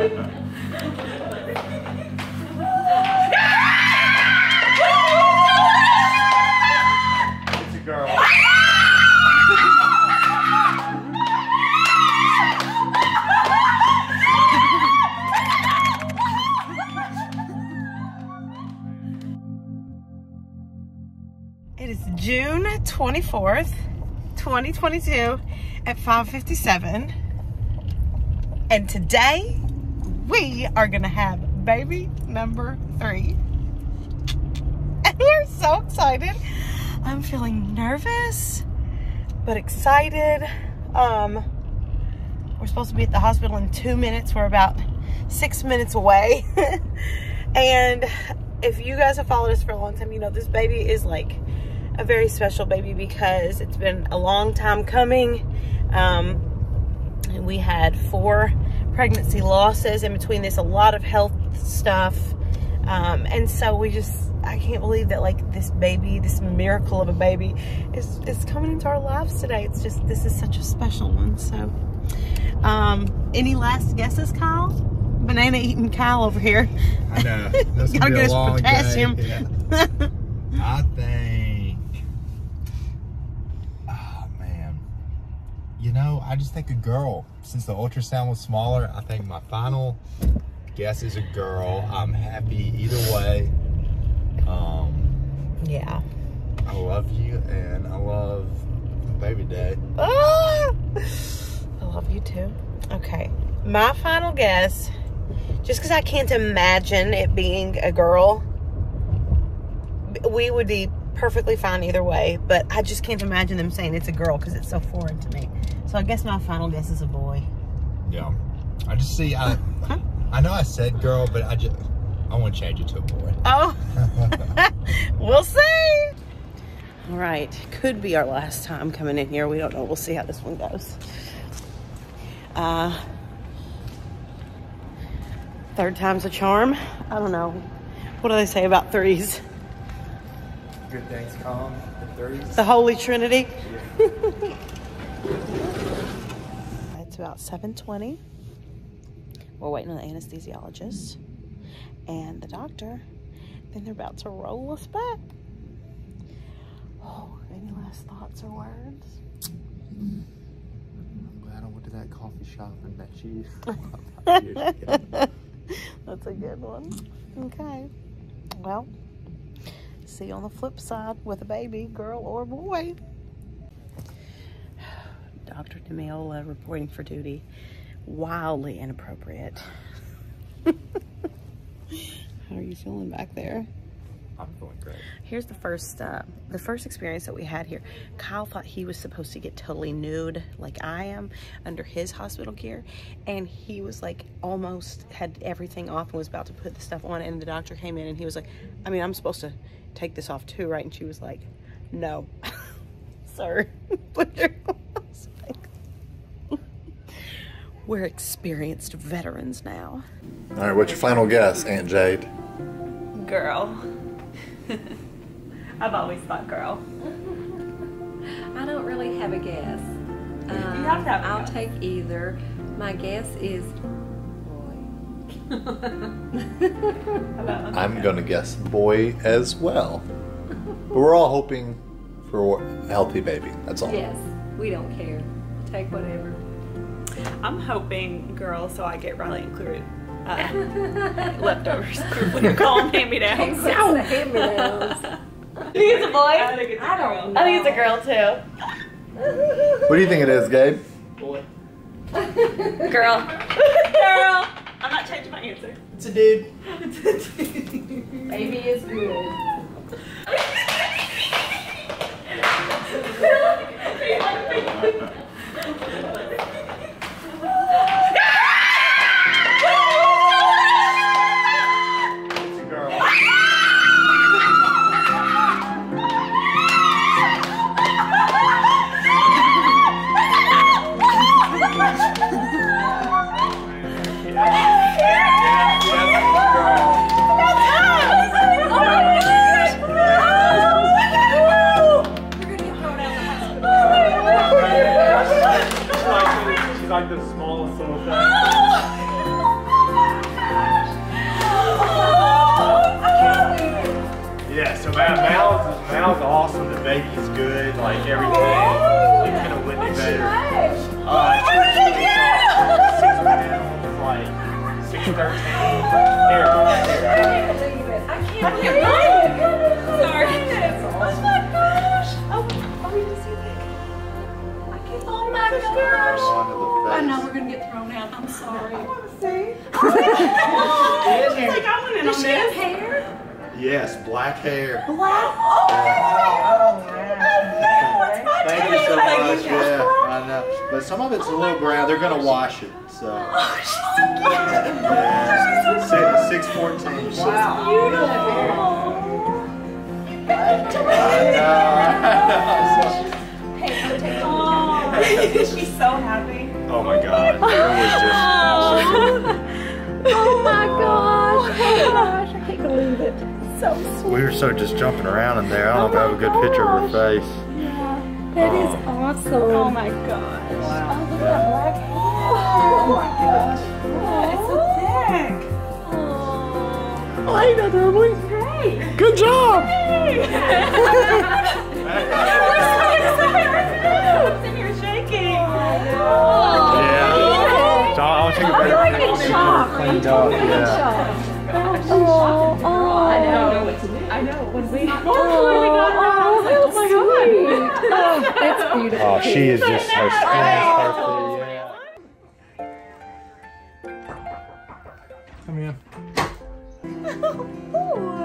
It is June 24th, 2022 at 5.57. And today, we are going to have baby number three. And we're so excited. I'm feeling nervous, but excited. Um, we're supposed to be at the hospital in two minutes. We're about six minutes away. and if you guys have followed us for a long time, you know this baby is like a very special baby because it's been a long time coming. Um, we had four pregnancy losses in between this, a lot of health stuff. Um, and so we just, I can't believe that like this baby, this miracle of a baby is, is coming into our lives today. It's just, this is such a special one. So, um, any last guesses, Kyle? Banana eating Kyle over here. I know. That's Gotta get a his long potassium. day. Yeah. I think. Oh man. You know, I just think a girl. Since the ultrasound was smaller, I think my final guess is a girl. I'm happy either way. Um, yeah. I love you, and I love baby day. Ah! I love you too. Okay. My final guess, just because I can't imagine it being a girl, we would be perfectly fine either way, but I just can't imagine them saying it's a girl because it's so foreign to me. So I guess my final guess is a boy. Yeah. I just see. I. I know I said girl, but I just. I want to change it to a boy. Oh, we'll see. All right, could be our last time coming in here. We don't know. We'll see how this one goes. Uh, third time's a charm. I don't know. What do they say about threes? Good things come. The threes. The Holy Trinity. it's about 7:20. We're waiting on the anesthesiologist and the doctor. Then they're about to roll us back. Oh, any last thoughts or words? I'm glad I went to that coffee shop and met you. That's a good one. Okay. Well, see on the flip side with a baby, girl or boy. Dr. Demiola reporting for duty. Wildly inappropriate. How are you feeling back there? I'm feeling great. Here's the first, uh, the first experience that we had here. Kyle thought he was supposed to get totally nude, like I am, under his hospital gear, and he was like almost had everything off and was about to put the stuff on, and the doctor came in and he was like, "I mean, I'm supposed to take this off too, right?" And she was like, "No, sir, put your. We're experienced veterans now. All right, what's your final guess, Aunt Jade? Girl. I've always thought girl. I don't really have a guess. Um, You have to have a I'll guess. take either. My guess is boy. I'm going to guess boy as well. But we're all hoping for a healthy baby. That's all. yes, we don't care. Take whatever. I'm hoping girl, so I get Riley included. Uh, leftovers. you call them hand-me-downs. No, hand-me-downs. I think it's a boy. I think it's a I girl. don't I think it's a girl too. What do you think it is, Gabe? Boy. Girl. girl. I'm not changing my answer. It's a dude. Baby is good. Mal's, Mal's awesome. The baby's good. Like everything. It's gonna win me better. Uh, she's six pounds, like six thirteen. Here, here. Oh my gosh. I know we're gonna get thrown out. I'm sorry. I want to see. I She's like, I want in on this. Hair? Yes, black hair. Wow. Thank you so much. Yeah, I know. But some of it's a little brown. They're gonna wash it. So. Oh Yeah. Six, six fourteen. I know. I know. Oh, she's so happy. Oh my God. It was just awesome. Oh my gosh. Oh my gosh. I can't believe it. So sweet. We were so just jumping around in there. I don't oh know if I have a good picture of her face. Yeah, That is oh. awesome. Oh my gosh. Oh, look at that black hair. Oh my gosh. It's so thick. Oh, I know they're Great. Good job. We're so excited. And you're shaking. Yeah. Oh, so I'll take a better like picture. in so you shock. can Cleaned up. Yeah. Oh, oh. I know. I know. When we Oh, oh, how sweet. Oh, that's beautiful. Oh, she is just her skin is perfect. Yeah. Come in.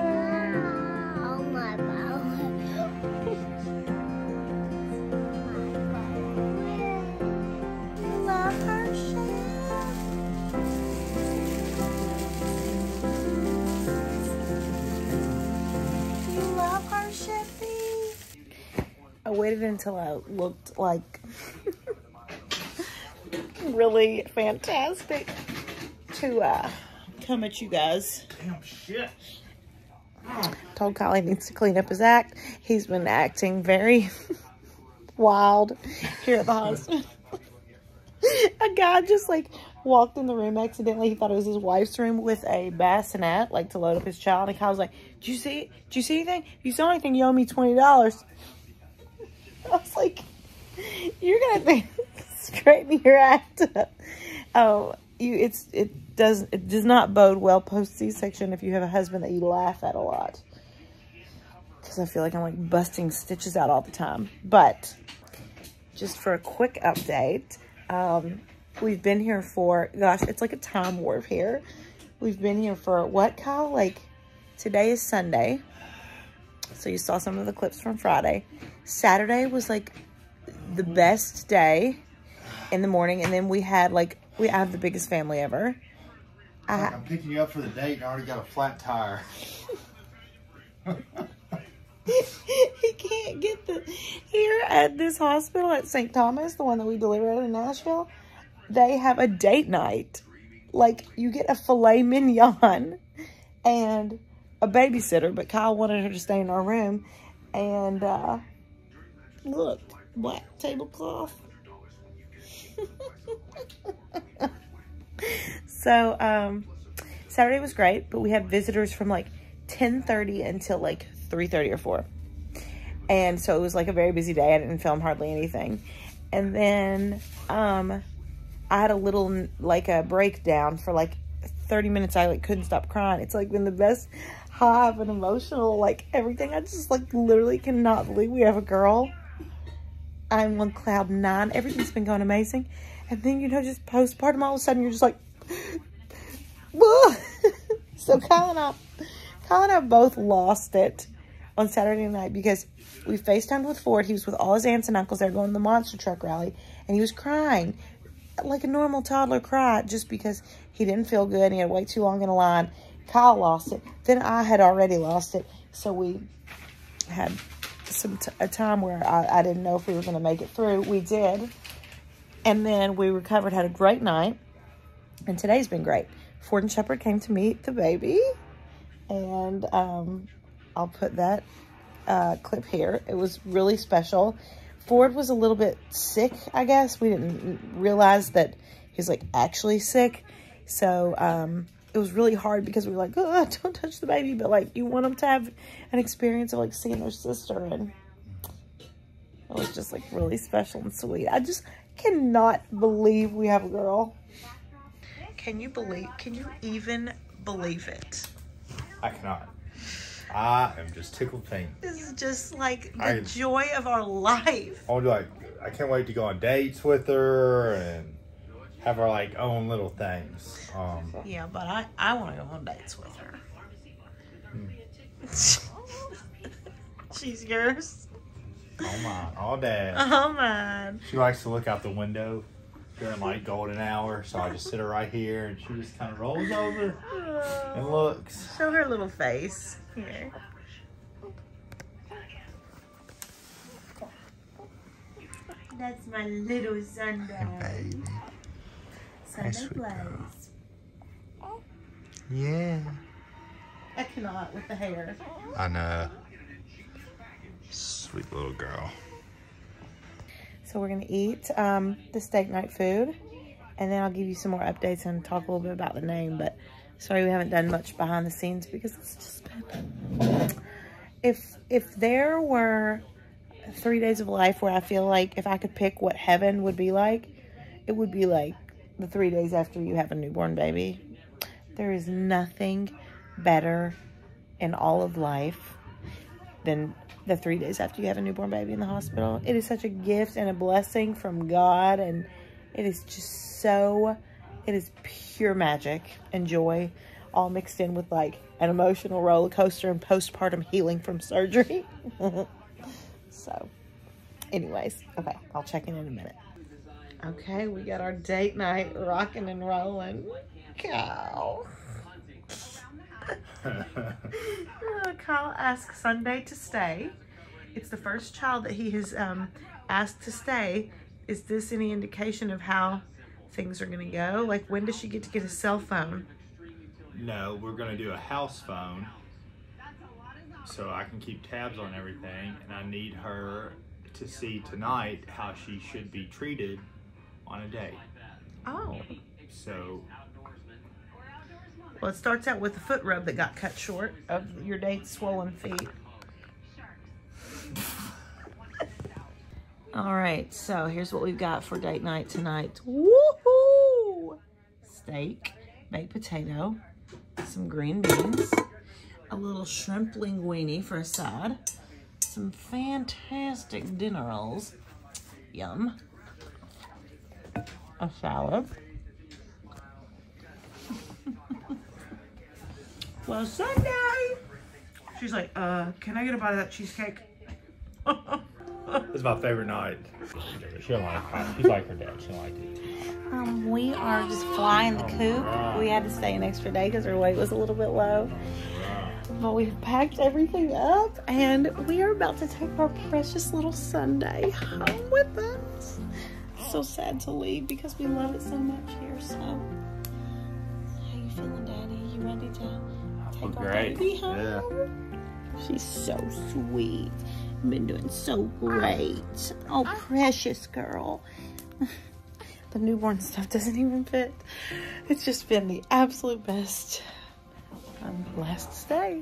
waited until I looked like really fantastic to uh, come at you guys. Damn shit. Told Kyle he needs to clean up his act. He's been acting very wild here at the hospital. a guy just like walked in the room accidentally. He thought it was his wife's room with a bassinet, like to load up his child. And Kyle was like, "Do you see? Do you see anything? If you saw anything, you owe me twenty dollars." I was like, "You're gonna straighten your act up." Oh, you it's it does it does not bode well post C section if you have a husband that you laugh at a lot. Because I feel like I'm like busting stitches out all the time. But just for a quick update, um, we've been here for gosh, it's like a time warp here. We've been here for what, Kyle? Like today is Sunday. So you saw some of the clips from Friday. Saturday was like the best day in the morning, and then we had like we have the biggest family ever. I, Like, I'm picking you up for the date and I already got a flat tire. he can't get the here at this hospital at St. Thomas, the one that we delivered at in Nashville. They have a date night. Like you get a filet mignon and a babysitter, but Kyle wanted her to stay in our room. And uh look, black tablecloth. so um Saturday was great, but we had visitors from like 10:30 until like 3:30 or 4. And so it was like a very busy day. I didn't film hardly anything. And then um I had a little like a breakdown for like 30 minutes. I like couldn't stop crying. It's like been the best high of an emotional like everything. I just like literally cannot believe we have a girl. I'm on cloud nine. Everything's been going amazing. And then, you know, just postpartum, all of a sudden you're just like, so Kyle and I, Kyle and I both lost it on Saturday night because we FaceTimed with Ford. He was with all his aunts and uncles. They were going to the monster truck rally, and he was crying like a normal toddler cry just because he didn't feel good and he had wait too long in a line. Kyle lost it. Then I had already lost it, so we had some a time where I, I didn't know if we were going to make it through. We did, and then we recovered. Had a great night, and today's been great. Ford and Shepard came to meet the baby, and um, I'll put that uh, clip here. It was really special. Ford was a little bit sick, I guess. We didn't realize that he was like actually sick. So um, it was really hard because we were like, oh, don't touch the baby. But like, you want them to have an experience of like seeing their sister. And it was just like really special and sweet. I just cannot believe we have a girl. Can you believe, can you even believe it? I cannot. I am just tickled pink. This is just like the I- joy of our life. I want to like. I can't wait to go on dates with her and have our like own little things. Um, Yeah, but I, I want to go on dates with her. She's yours. oh my, all day. Oh man. She likes to look out the window during like golden hour, so I just sit her right here, and she just kind of rolls over and looks. Show her little face. Here. That's my little Sunday. Baby. Sunday sweet girl. plays. Yeah. I cannot with the hair. I know. Sweet little girl. So we're gonna eat um, the steak night food, and then I'll give you some more updates and talk a little bit about the name. But sorry, we haven't done much behind the scenes because it's just been. If if there were three days of life where I feel like if I could pick what heaven would be like, it would be like the three days after you have a newborn baby. There is nothing better in all of life than the three days after you have a newborn baby in the hospital. It is such a gift and a blessing from God, and it is just so, it is pure magic and joy, all mixed in with like an emotional roller coaster and postpartum healing from surgery. so, anyways, okay, I'll check in in a minute. Okay, we got our date night rocking and rolling. Cow. Uh, Kyle asked Sunday to stay. It's the first child that he has um, asked to stay. Is this any indication of how things are going to go? Like, when does she get to get a cell phone? No, we're gonna do a house phone, so I can keep tabs on everything, and I need her to see tonight how she should be treated on a day. Oh. So Well, it starts out with a foot rub that got cut short of your date's swollen feet. All right, so here's what we've got for date night tonight. Woohoo! Steak, baked potato, some green beans, a little shrimp linguine for a side, some fantastic dinner rolls, yum, a salad, Well, Sunday. She's like, uh, can I get a bite of that cheesecake? it's my favorite night. She don't like it. She's like her dad. She don't like it. um, we are just flying the coop. We had to stay an extra day because our weight was a little bit low. But we've packed everything up and we are about to take our precious little Sunday home with us. So sad to leave because we love it so much here. So, how you feeling, Daddy? You ready to take our great. baby home? Yeah. She's so sweet. Been doing so great. Oh, precious girl. The newborn stuff doesn't even fit. It's just been the absolute best. Um, I'm blessed to stay.